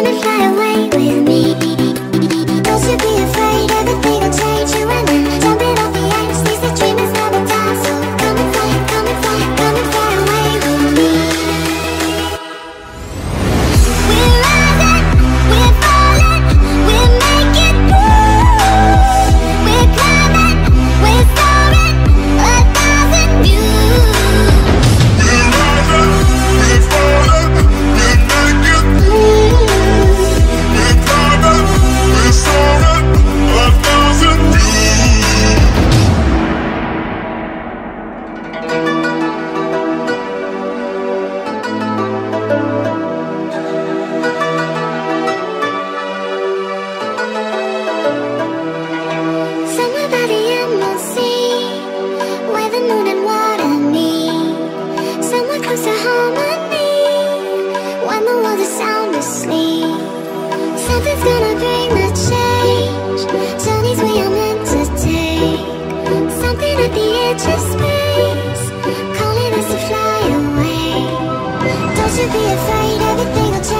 in to fly afraid everything will change.